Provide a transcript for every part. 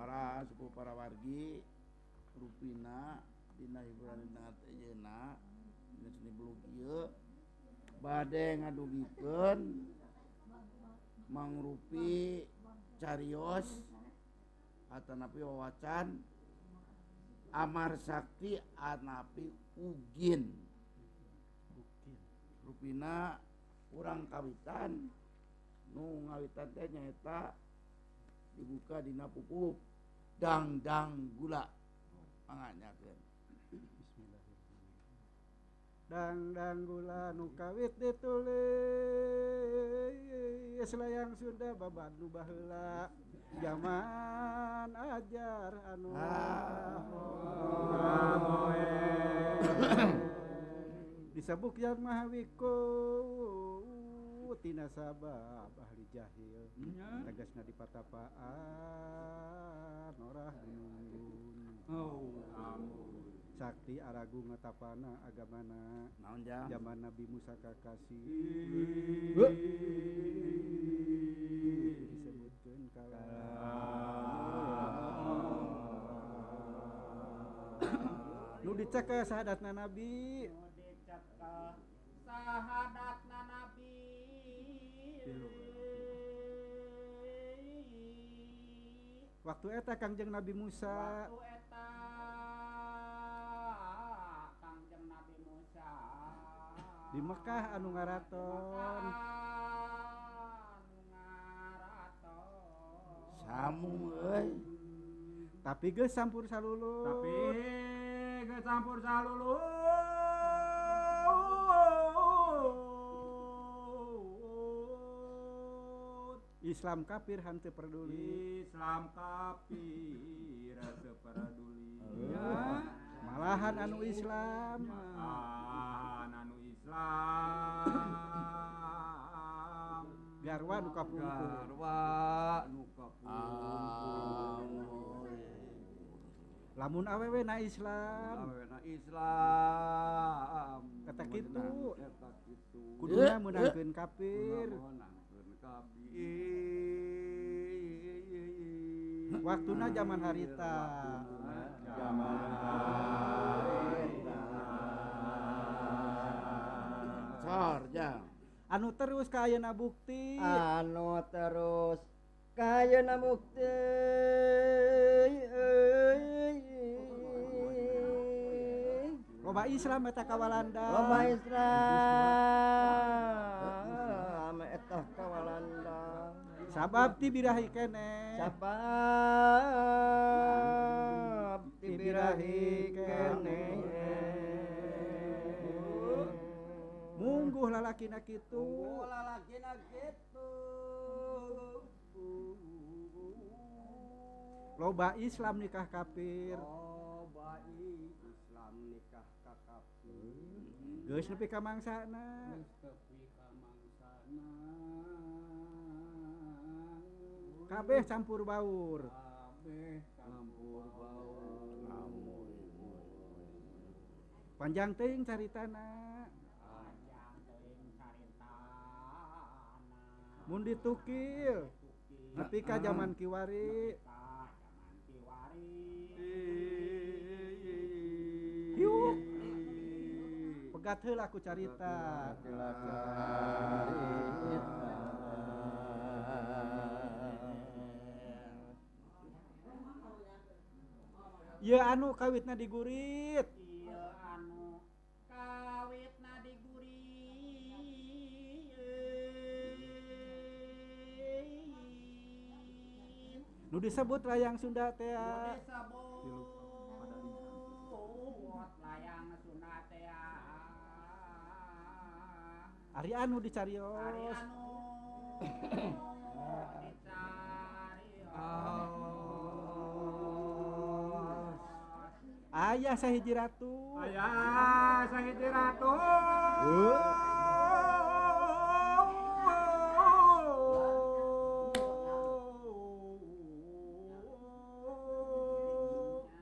para suku para wargi ruina Dina hiburan Jena bade ngadugiken mangrupi carios Atanapi wawacan Amar Sakti Anapi Ugin. Rupina kurang kawitan nu ngawitan teh nyaeta dibuka Dina pupuk. dang dang gula. Manganyakeun dang gula nu kawit ditulis. Layang Sunda babad nu baheula. Zaman ajar anu disebut yang mahawiko tina sabab ahli jahil. Tegas di patapaan norah gunung oh amun sakti aragu ngetapana agamana. Naon jam? Zaman nabi Musa kakasih eh. disebutkeun nu dicek sahadatna nabi. Nu dicek sahadatna waktu eta Kangjeng Nabi Musa. Waktu eta ah, Kangjeng Nabi Musa. Di Mekah anu ngaraton. Samu euy tapi geus sampur salulu tapi geus campur salulu Islam kafir hante peduli Islam kafir rasa peduli malahan anu Islam. Malahan anu Islam. Garwa nu kapungkur. Garwa nu kapungkur. Lamun awewe na Islam. Awena Islam. Kata kitu. Menangkeun kafir Menangkeun kafir waktuna zaman harita. Sorja anu terus kayena bukti? Anu terus kayena bukti. Loba Islam eta kawalanda loba Islam. sabab dibirahi kene. Sabab dibirahi kene. Mungguh lalakina kitu. Mungguh lalakina kitu. Loba Islam nikah kafir. Loba Islam nikah kafir. Geus nepi ka mangsana kabeh campur baur. Kabeh campur baur. Amun panjang teuing caritana. Panjang teuing caritana. Mun ditukil. Nepi ka zaman kiwari. Ka zaman kiwari. Hiu. pegat ku carita. ya anu kawitna digurit. Anu. Kawitna digurit. Nu disebut layang Sunda teh layang Sunda teh Ari anu dicarios. Ari anu dicarios. Ah. ayah sahiji Ratu. Ayah sahhiji Ratu. Uh.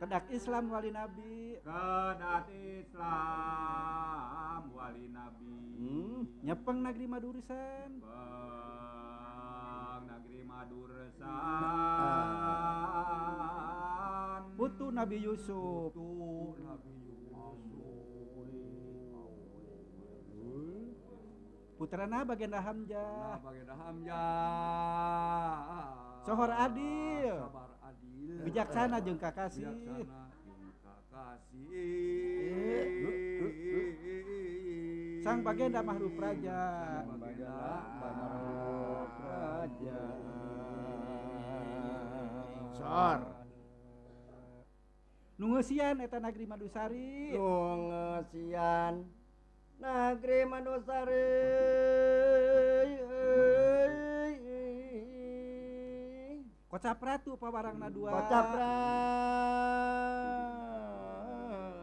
kedak Islam wali nabi. Kedak Islam wali nabi. Hmm, nyepeng negeri Madurisan. Nyepeng negeri Madurisan. Ah. Nabi Yusuf Tuh Nabi putrana Baginda Hamzah Nah, baginda Hamzah. Sohor adil. Sabar adil. bijaksana jeung kakasih Bijaksana jeung kakasih. sang Baginda Mahruf Raja Sang Baginda Mahruf Raja. Sor. nungsian eta nagri Madusari. Nungesian nagri Madusari. Kocap ratu pawarangna dua. Kocap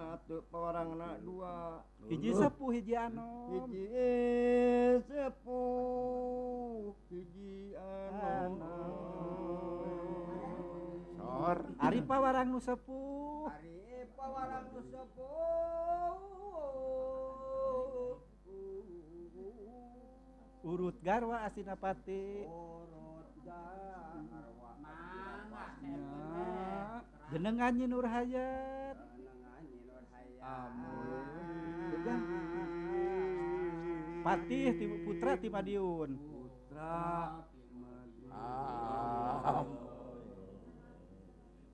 ratu pawarangna dua. Hiji sepuh hiji anom. Hiji sepuh hiji anom. Sor Ari pawarang nu sepuh. Ari pawarang nu sepuh. Urut garwa asinapati urut garwa. Jenengan nyi nur hayat. Amun. Patih ti putra timadiun putra amun.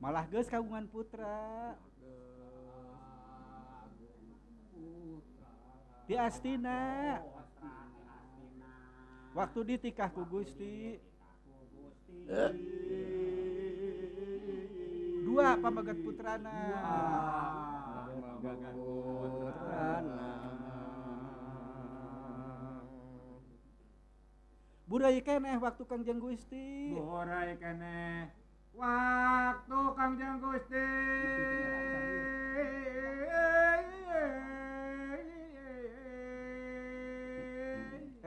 malah guys kagungan putra. Di Astina. Waktu ditikahku Gusti. Dua pamagat putrana pamagat putrana. Burai keneh waktu Kangjeng Gusti. Burai keneh. waktu Kangjeng Gusti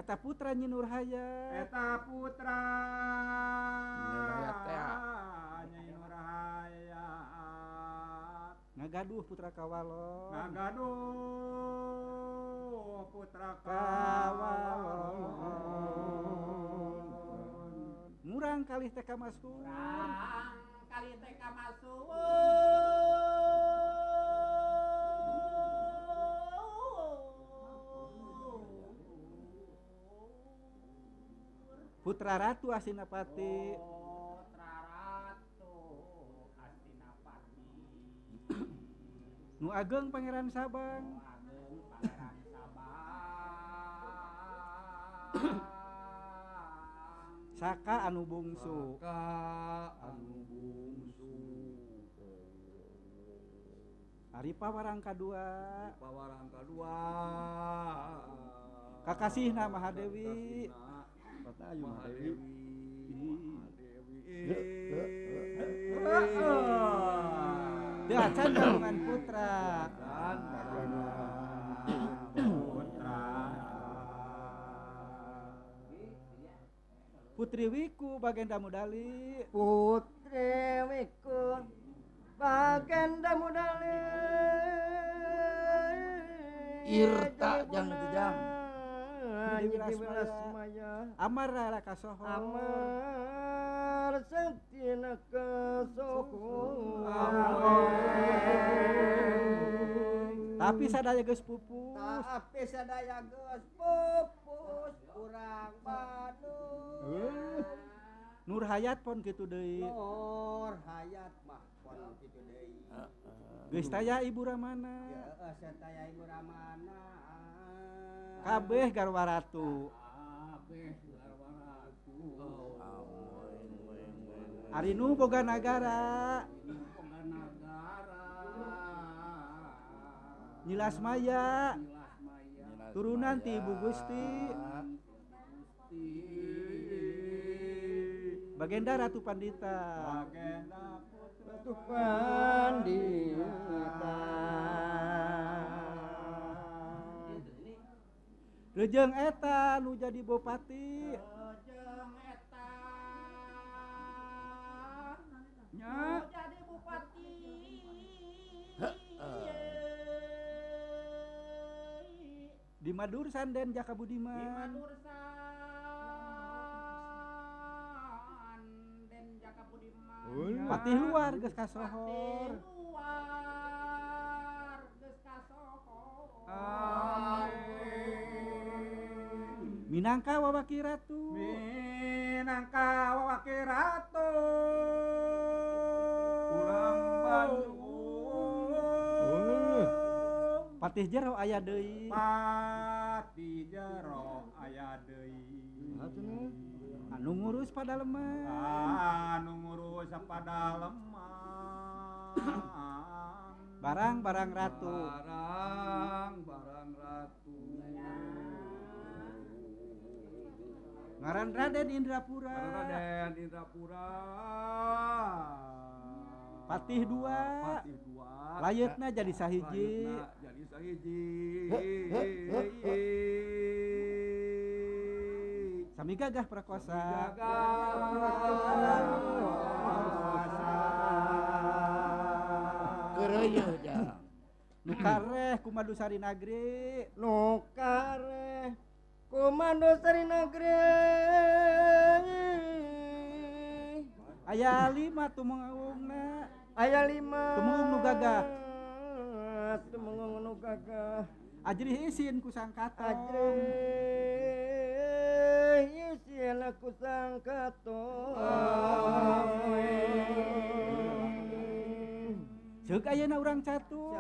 eta putra Nyi Nurhaya eta putra. Nyi Nurhaya ngagaduh putra Kawalo. Ngagaduh putra Kawalo. murang kali TK masuk kali TK masuk Putra Ratu Asinapati. Putra Ratu Asinapati. Nu Ageng Pangeran Sabang. Nu Ageng Pangeran Sabang. Saka anu bungsu. Anu bungsu. Ari pawarang kadua. Pawarang kadua. Kakasihna Mahadewi. Katayu Mahadewi. Mahadewi. Dia can putra. Dan Putri Wiku Bagenda Mudali. Putri Wiku Bagenda Mudali. Irta jang. Maya Amar Rara Kasoho. Amar Sentina Kesoho Tapi sadaya geus pupus. Tapi sadaya geus pupus kurang Bandung Nur Hayat pon gitu deui. Nur Hayat mah pon gitu deui. Geus taya ibu Ramana. Ya eh, taya ibu Ramana. Kabeh garwa ratu Kabeh garwa ratu Ari nu boga nagara. Boga nagara. Nyilas maya. turunan ti Ibu Gusti. Bagenda Ratu Pandita. Bagenda Ratu Pandita. Rejeng eta nu jadi bupati. Rejeng eta. Nya. Di Madursan dan Jaka Budiman. Di Madursan dan Jaka Budiman. Ulah. Patih luar geus kasohor. luar geus ka. Minangka wawaki ratu. Minangka wawaki ratu. Ulang Bandung. patih jero aya deui. Patih jero aya deui. Anu ngurus pada lemah. Anu ngurus pada lemah. Barang barang ratu. Barang barang ratu. Ngaran Raden Indrapura. Raden Indrapura. Patih dua, Patih dua. Layutna jadi sahiji, Sami gagah prakosa. Kerenya jang. Nukareh kumadu sari nagri. Nukareh kumadu sari nagri. Ayah lima tuh mengaungna. Ayah lima. Tumung nu gagah. gagah ajri isin ku sangkatan ajri isin ku sangkatan Cek ayana urang catur.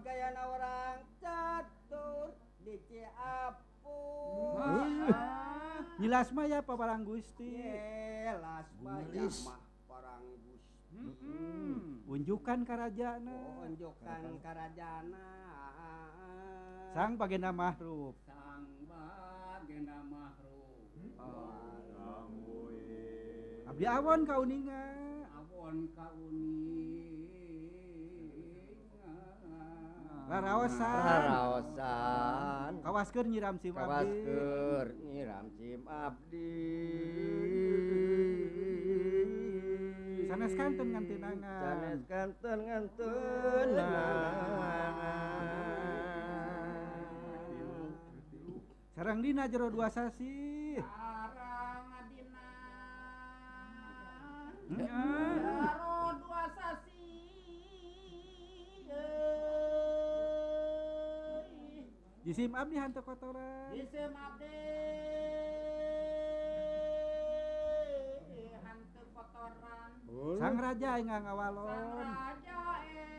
Cek ayana urang catur di Ciapu. Jelas mah ya Pak Parang Gusti. Jelas mah ya Parang Gusti. Unjukkan karajana. Oh, Unjukkan karajana. sang bagenda mahrup sang bagenda mahrup hmm? abdi awon kauninga. Awon kauninga. Raraosan. Raraosan. Kawaskeun nyiram sim abdi. Kawaskeun nyiram sim abdi. Sanes kanten nganteunangan sanes kanten nganteunangan Karang Dina jero dua sasi. Karang Dina. Hmm? Jero dua sasi. Jisim abdi hantu kotoran. Jisim abdi hantu kotoran. Ulu. Sang raja enggak ngawalon. Sang raja enggak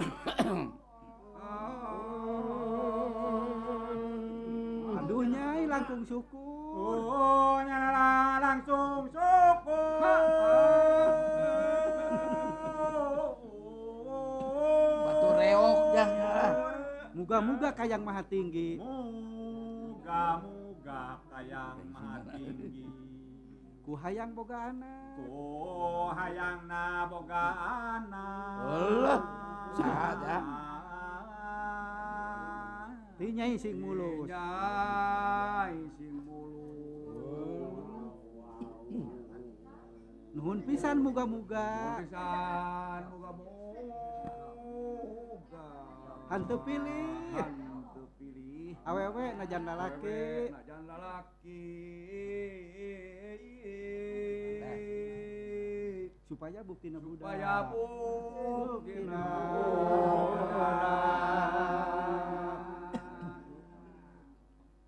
ngawalon. langsung syukur. Oh nyala langsung syukur. Batu reok dah muga-muga kayang maha tinggi. Muga-muga kayang maha tinggi. Ku hayang boga anak ku hayang na boga anak Allah sahaja Ti nyai sing mulus. Nyai sing mulus. Nuhun pisan muga-muga. Pisan muga-muga. Hanteu pilih. Hanteu pilih. Awewe najan lalaki. Najan lalaki. Supaya buktina budak. Supaya buktina budak.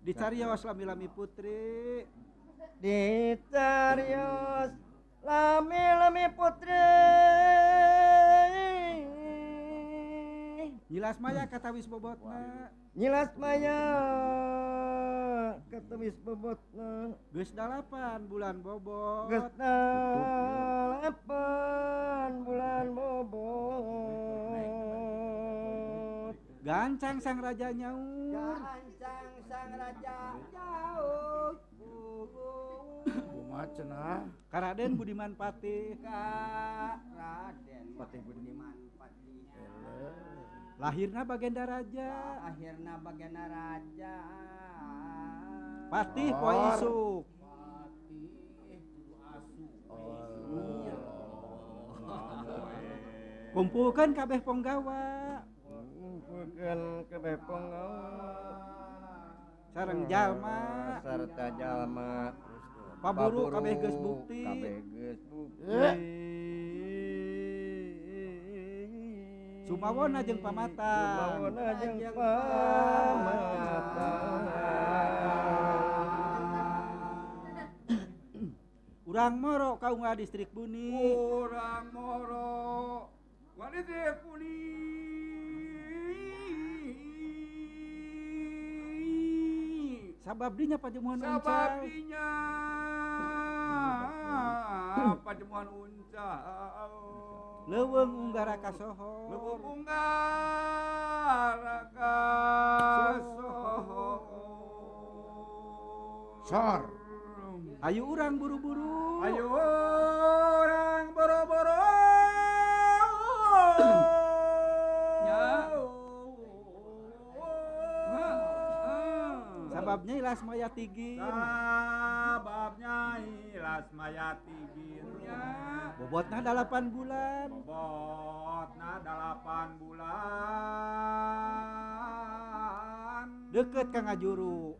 dicarios lami-lami putri. Dicarios lami-lami putri. Nyilas maya kata wis bobotna nyilas maya kata wis bobotna geus dalapan bulan bobot. Geus dalapan bulan bobot. gancang sang raja nyaur. Gancang sang raja jauh Bunga cenah Karaden Budiman Pati Karaden Pati Budiman Pati Lahirna Bagenda Raja. Lahirna Bagenda Raja. Patih poe isuk Kumpulkan kabeh penggawa. kebepongo sarang Jalma. Hmm, Serta Jalma. Paburu kabeh geus bukti. kabeh geus bukti. Eh. Sumawona jeung pamata. Sumawona jeung pamata. Urang moro kaunggal distrik Buni. Urang moro. Wadidih Buni. sababnya pajemuan sababnya pajemuan uncal. Leweng unggara kasoho. Leweng unggara kasoho. Sor. Ayo urang buru-buru. Ayo orang buru-buru. babnya ilas maya tigin. Nah, babnya ilas maya tigin. Ya. bobotnya delapan bulan. Bobotnya delapan bulan. Deket kang ajuru.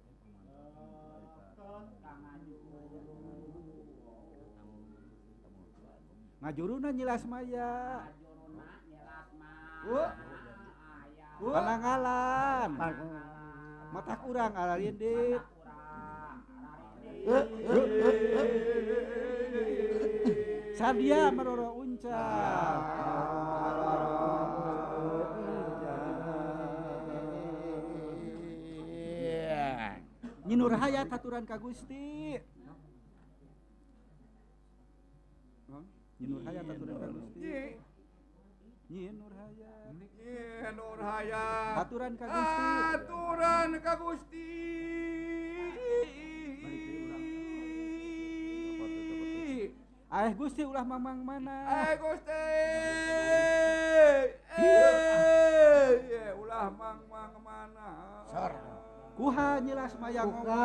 Ngajuru na nyilas maya. Ngajuru na nyilas maya. Uh. uh. mata kurang aladit Sadia meroro unca. Nyinur hayat aturan ka Gusti. Nyinur hayat aturan ka Gusti. aturan aturan Ka Gusti. Ah Gusti ulah Mamang mana? Eh, Gusti. Eh, ulah Mamang mana? Kuha nyelas mayang ngomong.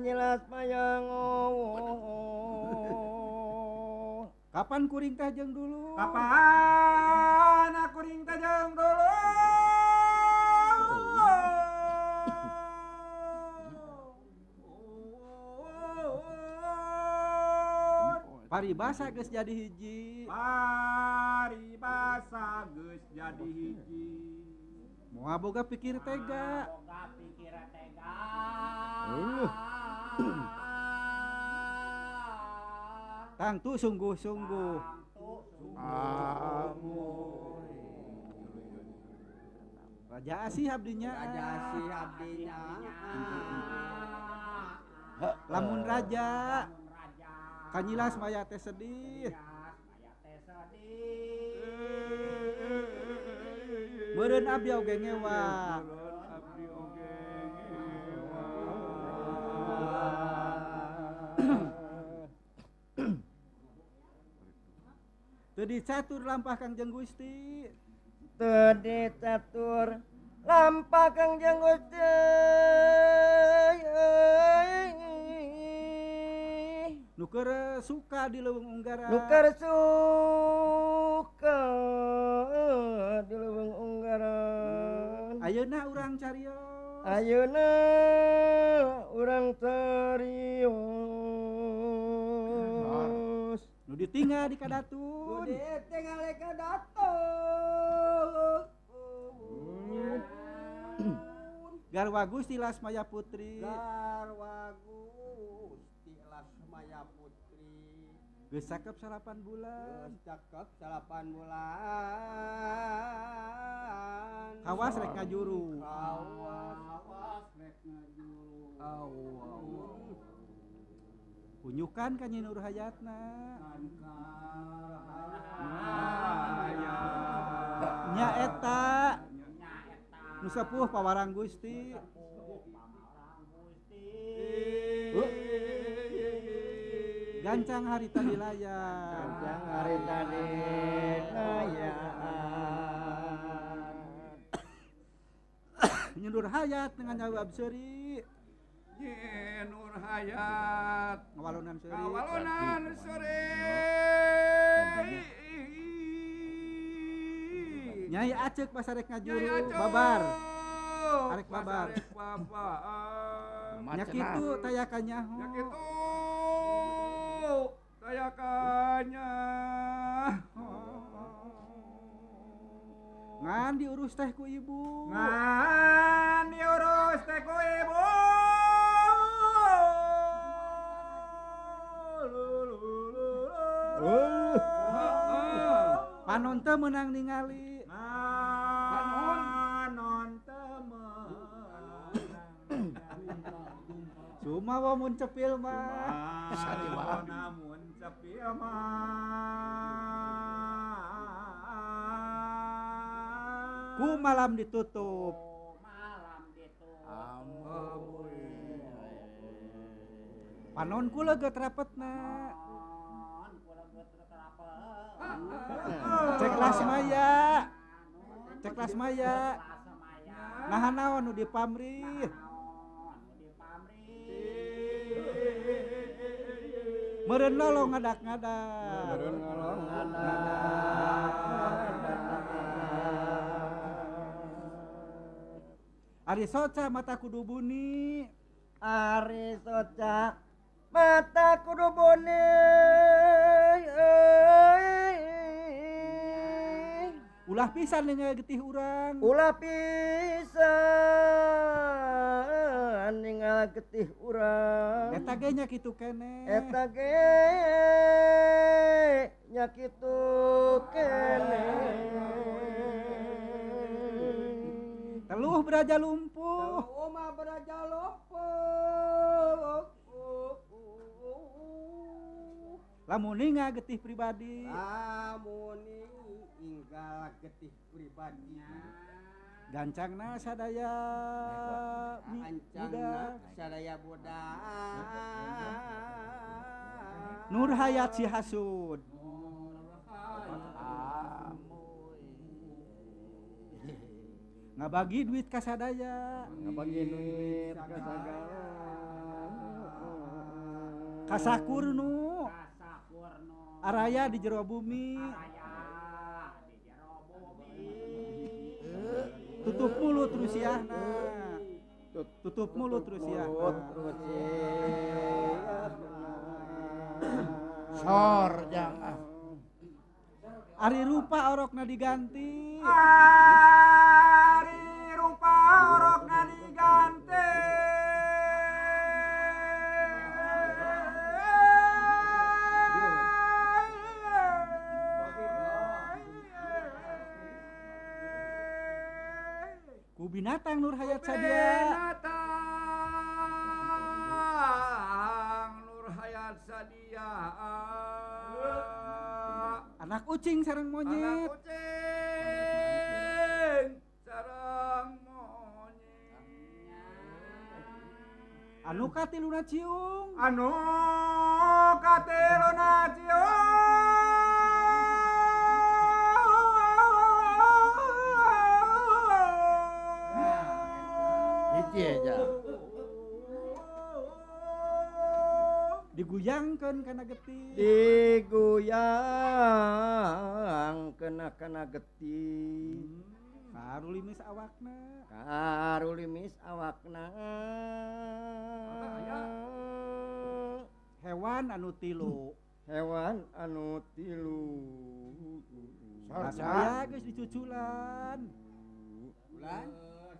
nyelas mayang ngomong. Kapan kuring teh jeng dulu? Kapan aku kuring teh jeng dulu? Paribasa geus jadi hiji. Paribasa geus jadi hiji. Moa boga pikir tega. Boga pikir tega. tangtu sungguh-sungguh Raja Asih abdinya. Raja Asih abdinya. Lamun raja. Kanyilas maya teh sedih. Beren abdi oge ngewa. Tedi catur lampah Kangjeng Gusti. Tadi catur lampah Kangjeng Gusti. Nuker suka di leweng Unggara. Nuker suka di leweng Unggara. Ayeuna urang carios. Ayeuna urang carios. Ditinggal di kadatun. tinggal ka datang Garwa Gusti Lasmaya Putri. Garwa Gusti Lasmaya Putri Geus sakep salapan bulan. Geus cakep salapan bulan Awas rek ngajuru. Awas rek ngajuru. kunyukan ka Nyi Nur Hayatna nya eta. Nu sepuh pawarang Gusti. Gancang hari tadi layan gancang hari tadi layan nyendur hayat dengan nyawa absuri. Nur Hayat Ngawalonan seuri. Kawalonan sore Nyai acek pas arek ngajuru babar. Arek babar. Arek babar Nya kitu tayakannya. Ya gitu Tayakannya ngan diurus teh ku ibu Ngan diurus teh ku ibu. Panon teu meunang ningali. Panon. Panon teu Cuma wa mun cepil mah. Sariwa. Namun cepil mah. Ku malam ditutup. Malam ditutup. Panon ku lega rapetna. Oh. ceklas Maya. Ceklas Maya. Nahan naon nu dipamri meureun lolong ngadak-ngadak. Meureun lolong Ari soca mata kudu buni. Ari soca mata kudu buni. ulah pisan dengan getih urang. Ulah pisan dengan getih urang. Eta ge nya kitu kene? Eta ge nya kitu kene. Teluh beraja lumpuh. Teluh beraja lumpuh. lamuninga getih pribadi. Tinggal getih pribadi. Gancang sadaya gancangdaya Buddha Nur Hayat si hasud. Nggak bagi duit kasadaya nggak bagi duit kasakur nu Araya di jero bumi Araya di jero bumi. tutup mulut terus ya nah. tutup mulut terus ya sor jangan Ari rupa orokna diganti ah. Binatang Nur Hayat sadia Binatang Nur Hayat Sadia. anak ucing sareng Anak monyet kucing sarang monyet. anu katiluna ciung Anu kateluna nya diguyangkan kana getih diguyang kena kena getih hmm. karu limis awakna. Karulimis awakna. Hewan anu tilu. Hewan anu tilu. Sarja geus dicuculan. Bulan.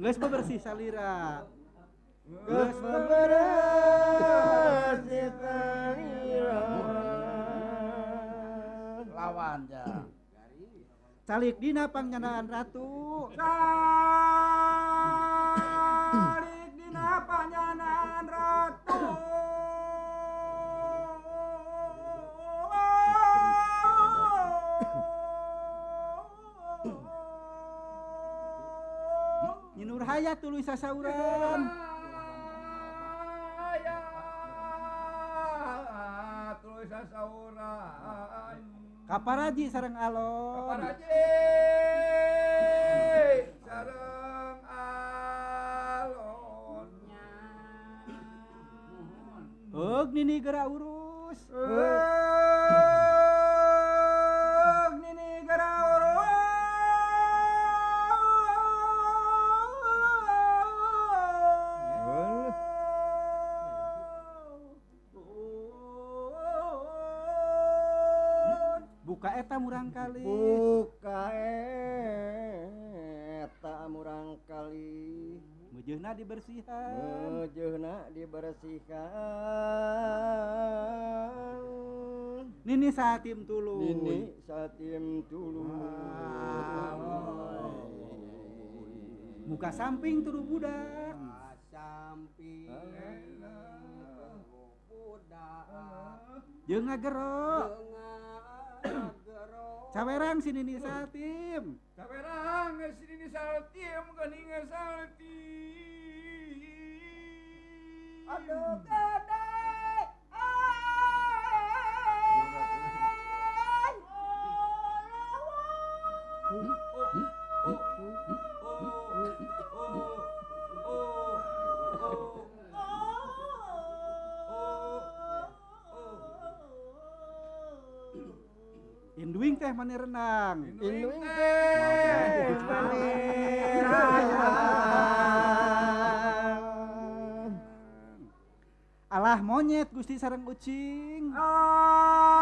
Geus bebersih salira. Geus beberes Lawan ja. Calik dina pangnyanaan ratu. Salik Hayya tuluy sasauran. Hayya tuluy sasauran. Kaparaji sareng alon. Kaparaji sareng alon. Eug nini geura urus. Eug. Murang kali. Buka eta murang kali. Meujeuna dibersihan. Mejeuna dibersihkan nini satim tulu Nini satim dulu muka samping turu budak. Samping budak. Jeung ngagero gero Cawerang sini nih saltim. Cawerang eh, sini nih saltim geninga saltim. Aduh kan induing teh mani renang. Induing teh. alah monyet gusti sareng ucing Alah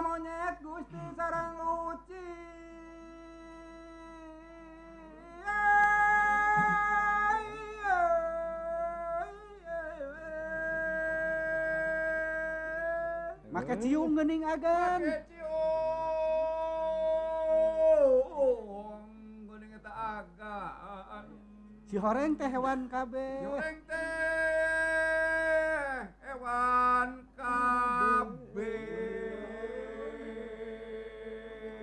monyet Gusti sarang uci maka cium geuning agan Cihoreng teh hewan kabeh Cihoreng teh hewan kabeh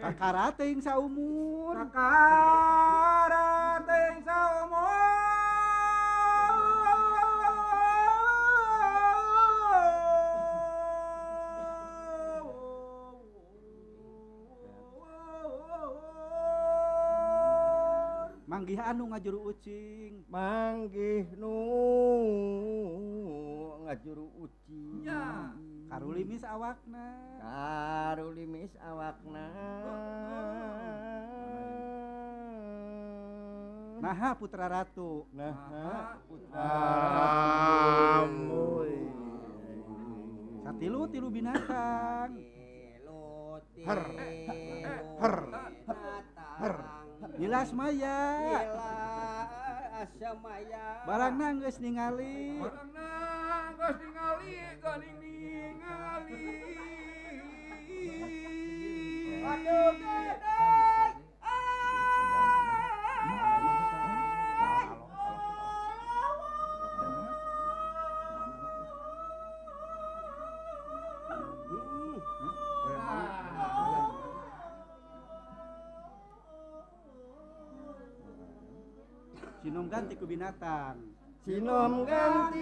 Kakara teh saumur. Kakara. anu ngajuru ucing. Manggih nu ngajuru ucing. Ya karulimis awakna. Karulimis awakna. Naha putra ratu. Naha putra ratu. Satilu tilu binatang. Tilu tilu nilas maya. Asamaya barang nanggeus ningali. Barangna geus ningali geuning ningali. Aduh ganti ku binatang. Sinom ganti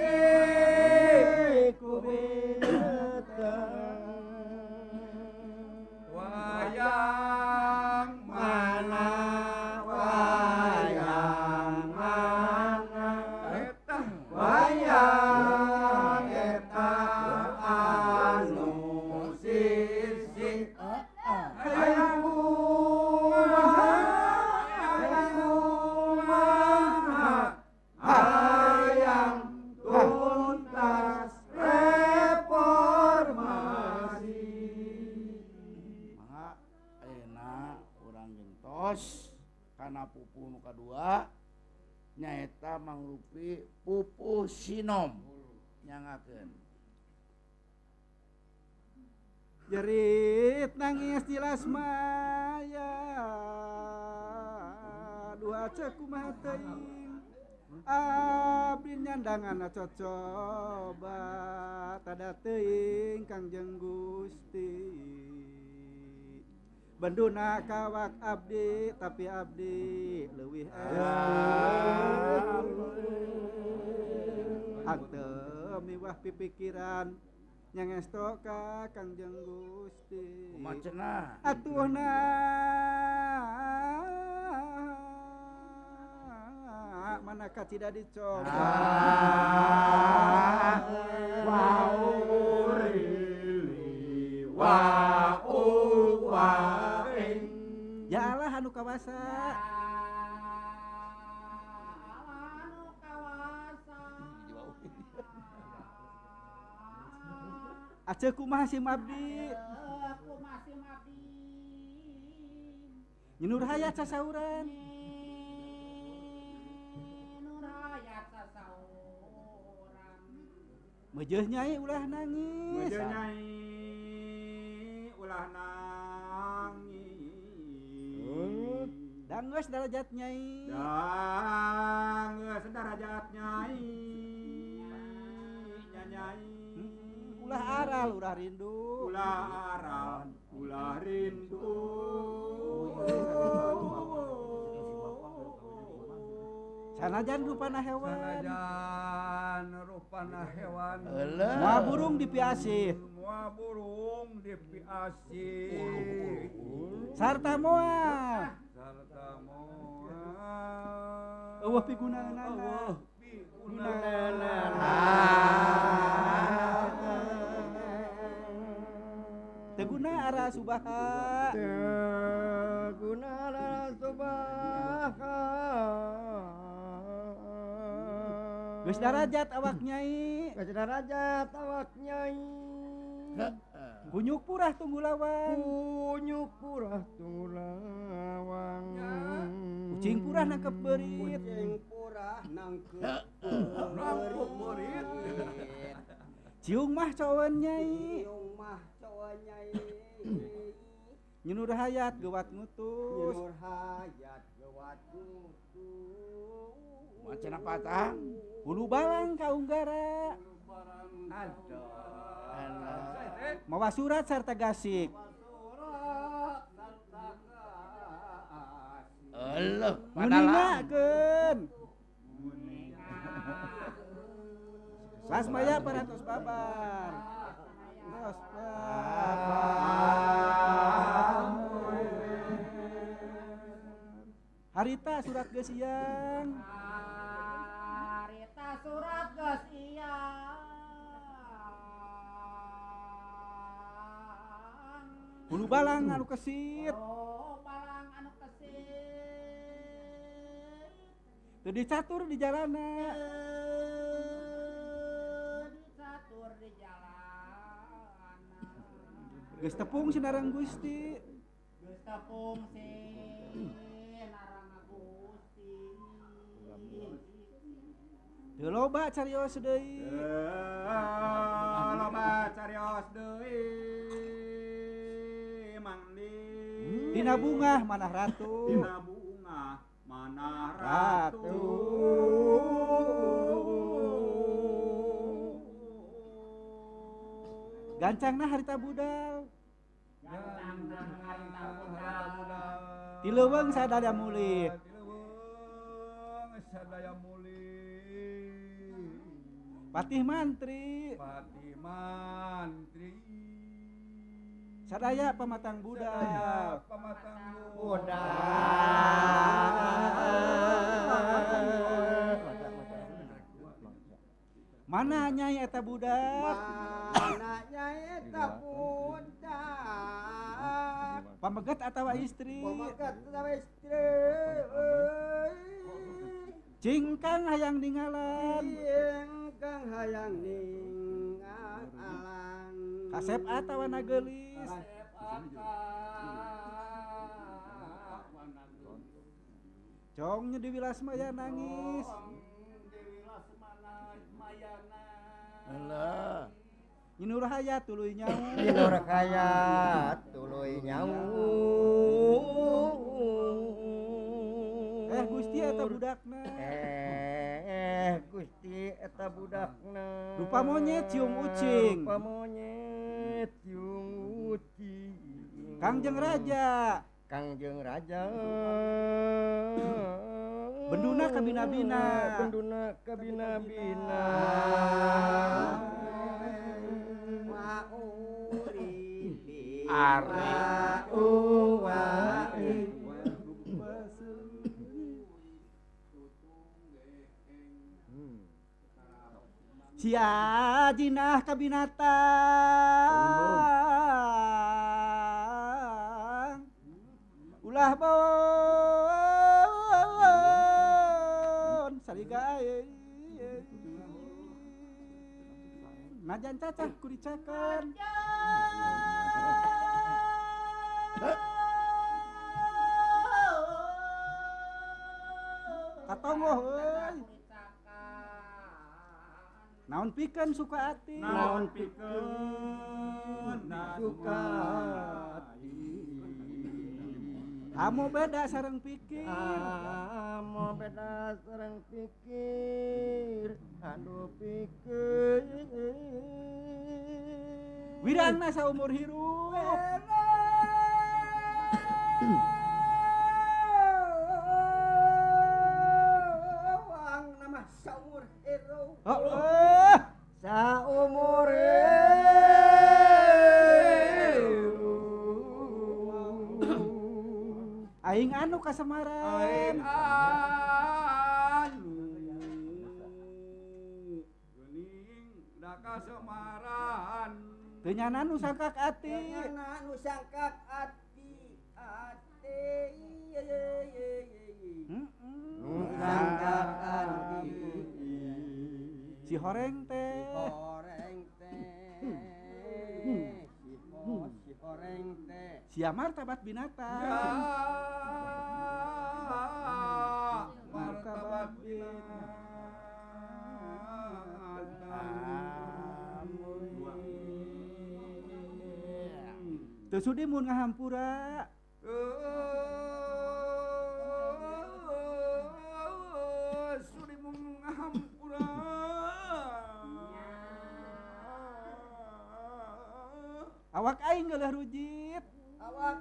Benduna kawak Abdi tapi Abdi leuwih Hante miwah pipikiran. Nyangesto ka Kangjeng Gusti. Macena. Atuhna. Manakah tidak dicoba ah, wow, really, wow. kawasa Aceh kumah si mabdi. Aku masih mabdi. Nyinur hayat sasauran. Nyinur hayat sasauran. Mejeh nyai ulah nangis. Mejeh nyai ulah nangis. Danggus darajat nyai. Danggus derajat nyai. Nyai. Hmm, ulah aral, ulah rindu. Ulah aral, ulah rindu. Sanajan rupana hewan. Sanajan rupana hewan. Mua burung dipiasih. Mua burung dipiasih. Sarta moal. Allah pigunana Allah. Pigunana Teguna ara subaha. Teguna ara subaha. Geus darajat awak nyai. Geus darajat awak nyai. Kunyuk purah tunggu lawan. Kunyuk purah tunggu lawan. kucing purah nangkep berit purah nangkep berit ciung mah cawan nyai. Ciung mah cawan nyai. Nyunur hayat gewat ngutus. Nyunur hayat gewat ngutus. Macan patang hulu balang kaunggara mawa surat serta gasik. Eluh, meninggalkan. Mas Maya para tos babar. Terus babar. Harita surat ke siang. Harita surat ke siang. Bulu balang anu kesit. Oh. Teu dicatur di jalana. Dicatur di jalanan Geus tepung sinarang Gusti. Geus tepung si narang Gusti. Teu loba carios deui. Loba carios deui. Mangdi. Dina bungah manah ratu. Dina bunga Ratu. ratu Gancangna harita budal. Gancang nang harita budal Ti leuweung sadaya mulih Tileuweung sadaya mulih Patih mantri. Patih mantri. Sadaya pamatang budal Sadaya pamatang Mana nyai eta budak Mana nyai eta budak pamegat atawa istri? Pemagat sama istri. Cingkang hayang ningalan. Yang kang hayang ningal Asep ah atawana gelis. Congnya di wilas maya nangis. Allah. Inur hayat tuluy nyawu. Inur hayat tuluy nyawu. Eh Gusti eta budakna. Eh teh Gusti eta budakna. Lupa monyet cium ucing. Lupa monyet cium ucing. Kangjeng Raja. Kangjeng Raja. Benduna kabina-bina Benduna kabina-bina Mauri Ari Uwai jinah ka binatang. Ulah bon. Saliga Najan cacah kuricakan Katongo heuy naon piken suka hati naon piken suka kamu beda sarang pikir. Kamu beda sarang pikir. Anu pikir. Wirana saumur hirup. Wang nama saumur hirup Oh, oh. saumur aing anu ka Semarang aing anu geuning da ka Semarang teu nyana nu sangkak ati. Nyana nu sangkak ati ati ye ye ye ye sangkak ati. Cihoreng teh. Cihoreng teh. Cihoreng teh. Siamar tabat binatang. Martabat binatang. Teu sudi mun ngahampura. Uh. awak aing geuleuh rujit awak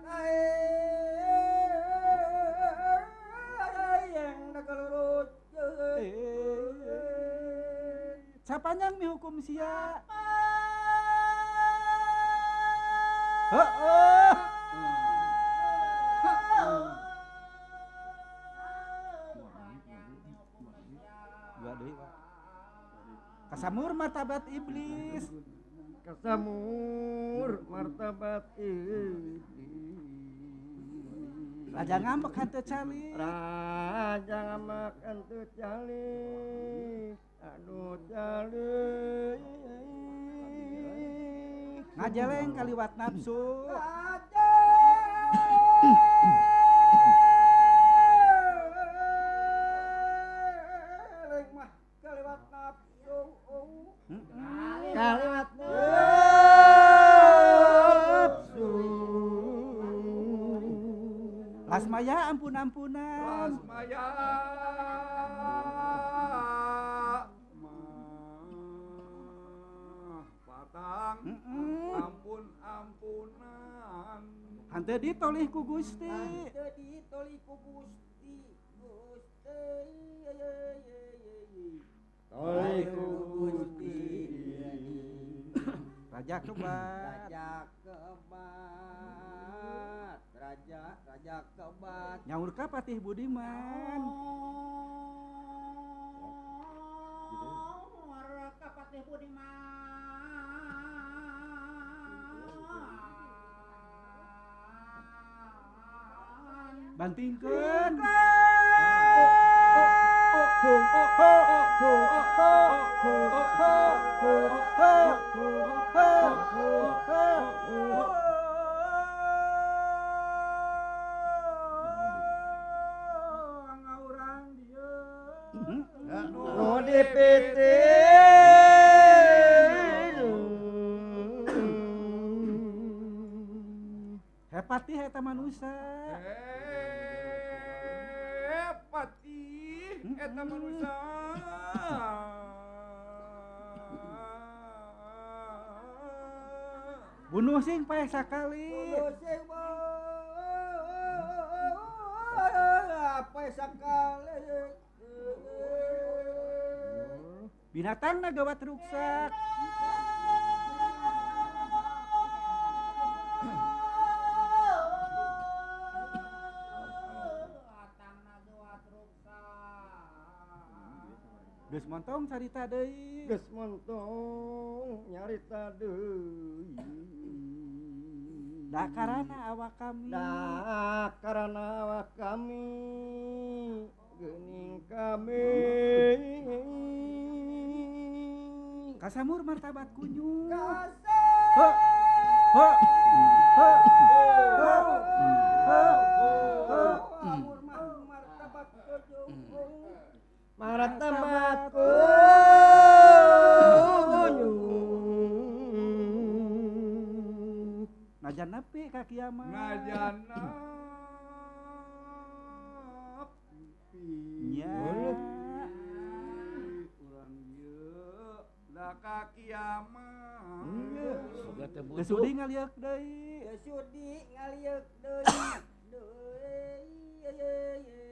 aing nagelurut Capanyang mi hukum sia. Heeh. Kasamur martabat iblis. kesamur martabat Raja ngambek hantu cali. Raja ngamuk hantu cali Aduh cali. Ngajeleng kaliwat nafsu. Ngajeleng. Gusti. Raja kebat. Raja kebat. Raja raja kebat. Nyaur Patih Budiman? Oh, Patih Budiman? bantingkan Oh, DPT. hepat eta manusia Patiheta manusia bunuh sing payah sakali. Binatang nagawa ruksak montong carita deui geus montong nyarita deui da karana awak kami da karana awak kami geuning kami kasamur martabat kunjung. Kasamur! Ha! Ha! Ha! Ha! Ha! martabatku najan napi ka kiamat najan napi nya urang ieu da ka kiamat Sudah tebus. Sudi ngaliak deui. Sudi ngaliak deui. Deui.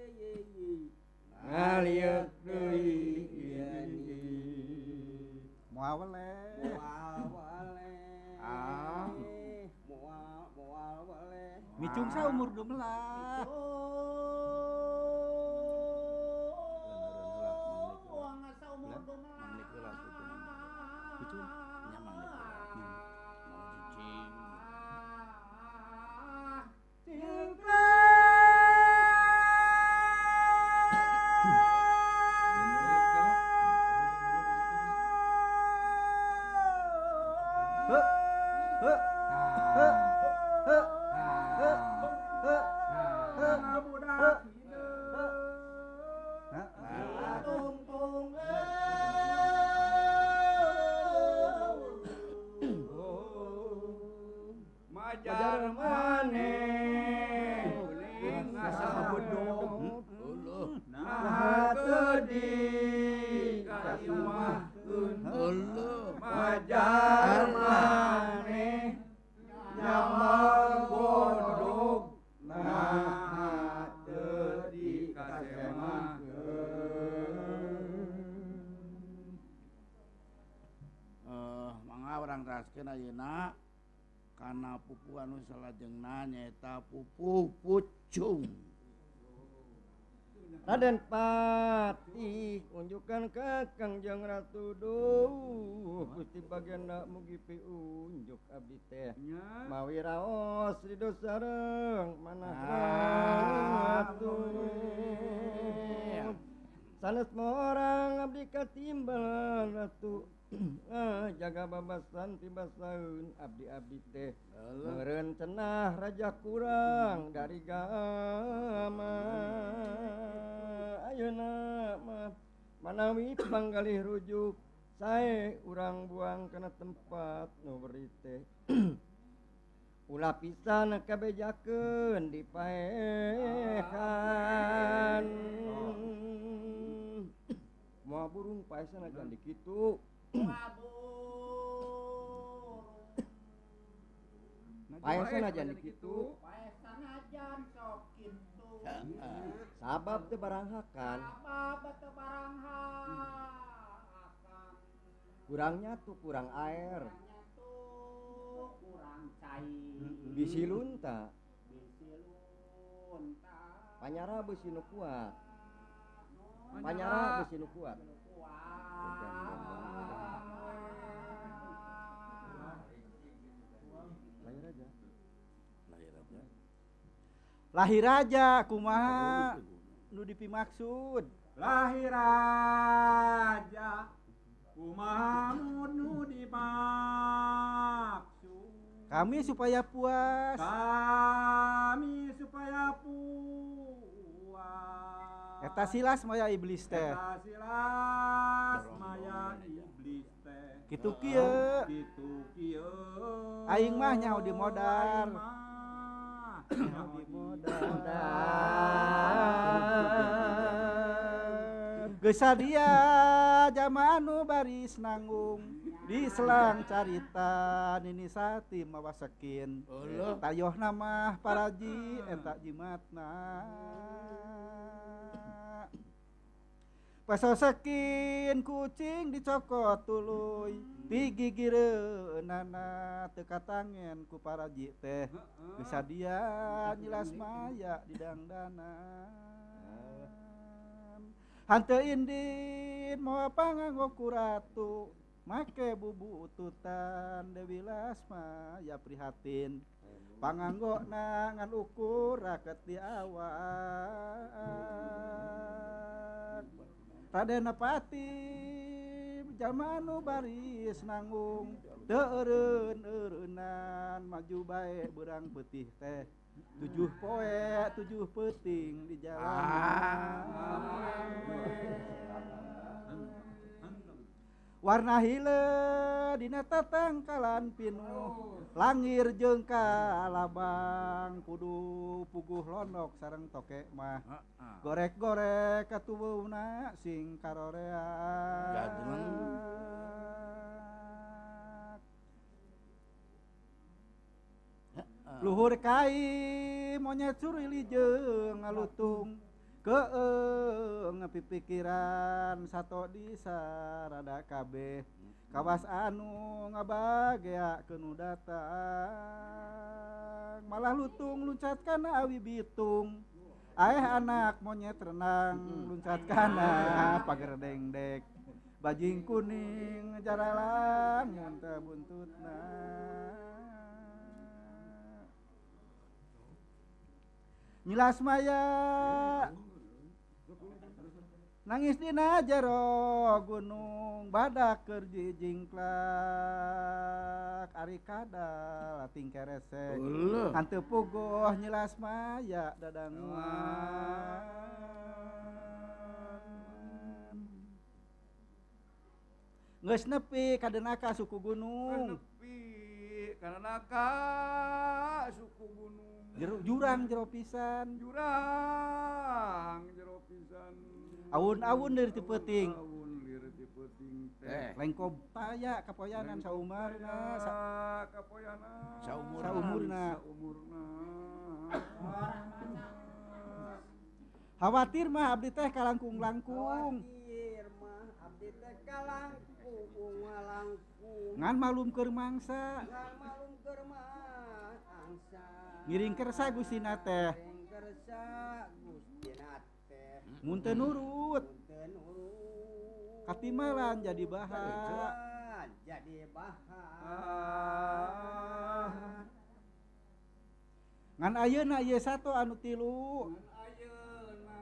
Cungsa umur 12. Raden Pati unjukkan Kakangjang Ratu Duh. Gusti bagian ndak piunjuk abdi teh. Mawi raos ridho sareng mana ah. Ratu. sanes orang abdi katimbal Ratu. Ah, jaga babasan tibasaun Abdi Abdi teh. Merencenah Raja kurang hmm. dari gama. Ayeuna mah manawi panggalih rujuk. Saya urang buang kena tempat nuberi teh. Ula pisan kabejakeun dipaehan. Oh. mau burung paisana cantik itu. Paisana cantik itu. paisana jan sok itu. Sabab te barang hakan sabab teh barang hakan kurangnya tuh kurang air. Kurang cair. Bisi lunta. Bisi lunta. Panyara besi nu kuat panyara besi nu kuat. Lahir aja Lahir aja. lahir aja kumaha? Nu dipimaksud lahir aja kumaha nu dimaksud kami supaya puas. Kami supaya eta silas maya iblis teh. Eta silas maya iblis teh. Kitu kieu. Kitu kieu. Aing mah nyaho di modar. nyau di geus dia jaman nu baris nanggung. Di selang carita nini sati mawasakin. Tayoh nama paraji entak jimatna. Pasosekin kucing dicokot tuluy pigigireunana teka tangen ku paraji teh. Bisa dia nyilas maya di dangdanan Hante indin mau panganggo kuratu make bubu ututan Dewi Lasma ya prihatin. Panganggo nangan ukur raket di awak Radenapati zamanu baris nanggung terenan maju baik berang petih teh. Tujuh poe tujuh peting di jalan. Ah. warna hile Dinatangkalan pinuh langir jengka labang kudu puguh londok sarang tokek mah. Gorek-gorek katubuna sing karorea luhur kai monyet surili jeung ngalutung. ke ngapipikiran satu disarada kabeh. Kawas anu ngabagea kenu datang malah lutung luncat kana awi bitung. Ayah anak monyet renang luncat kana ah, pagar dengdek bajing kuning jaralan muntah buntutna nyilas maya nangis Dina jero gunung badak kerji jingklak Ari kadal lating keresek Ante puguh nyelas maya dadang Nges nepi kadenaka suku gunung. Nepi kadenaka suku gunung. Jero, jurang jero pisan. Jurang jero pisan. awun-awun dari tipeting. Eh. Lengkob paya kapoyanan saumarna. Sa kapoyanan. Saumurna. Saumurna. Saumurna. Khawatir mah abdi teh kalangkung-langkung. Khawatir mah abdi teh kalangkung-langkung. Ngan malum keur mangsa. Ngan malum keur mangsa. Ngiring kersa gusina teh. Ngiring kersa. teh mun teu nurut punten urut katimalan jadi baha jadi bahan. Ah ngan ayeuna ieu sato anu tilu. Ayeuna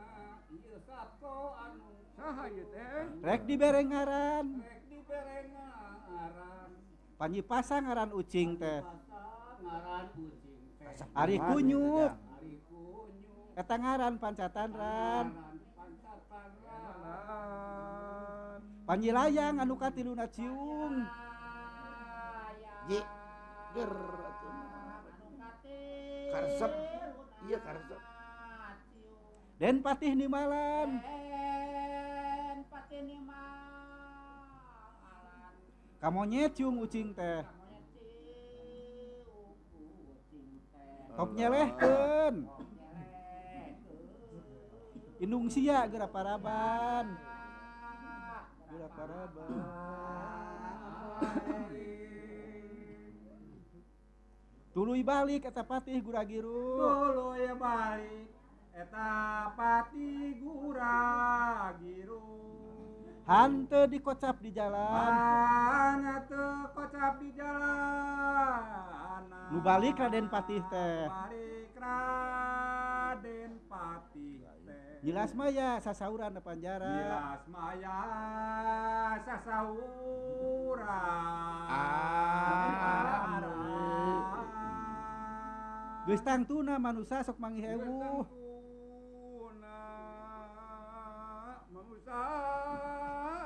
ieu sato anu. Saha ieu teh? Rek dibere ngaran rek dibere ngaran panji pasang ngaran ucing teh. Ngaran ucing teh. Ari kunyuk. Ari kunyuk. Eta ngaran pancatan ran panjilayang anu katiluna cium. Ji ger karsep iya karsep Den patih ni malam. Den patih ni malam. Kamonye cium ucing teh. Top nyelehkeun? Indung sia geura paraban Bulakaraba. Tuluy balik eta patih gura giru. Tuluy balik eta patih gura giru. Hante dikocap di jalan. Hante kocap di jalan. Nu balik Raden Patih teh. Balik Raden Patih. jelas Maya sasauran depan jarak. Jelas Maya sasauran. Gestang tuna manusia sok mangi hewu tuna manusia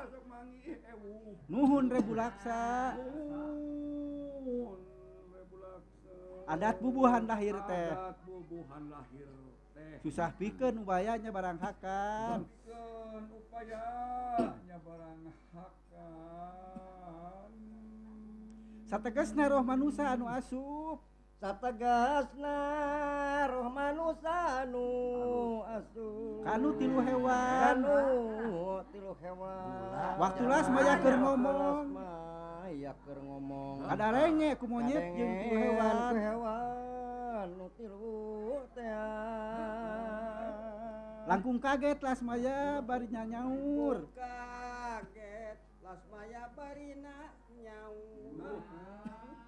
sok mangi hewu nuhun rebulaksa. Nuhun rebulaksa. Adat bubuhan lahir teh. Adat bubuhan lahir. susah pikir upayanya barang Hakan sattegasna roh manusia anu asup. Sategasna roh manusia anu asup. Kanu tilu hewan. Kanu tilu hewan. Waktu las maya keur ngomong. maya keur ngomong. Ada renge ku monyet jeung tilu hewan. Ku hewan. anu tilu langkung kaget lasmaya barinya nyaur. Kaget lasmaya barina nyaur.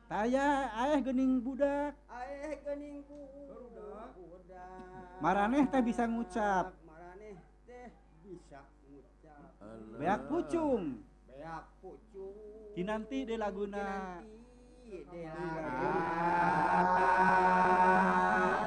Taya ayah gening budak. Aeh gening budak. Maraneh teh bisa ngucap. Maraneh teh bisa ngucap. Beak pucung. Beak pucung. Kinanti de laguna kinanti. ဖြစ်တယ်လား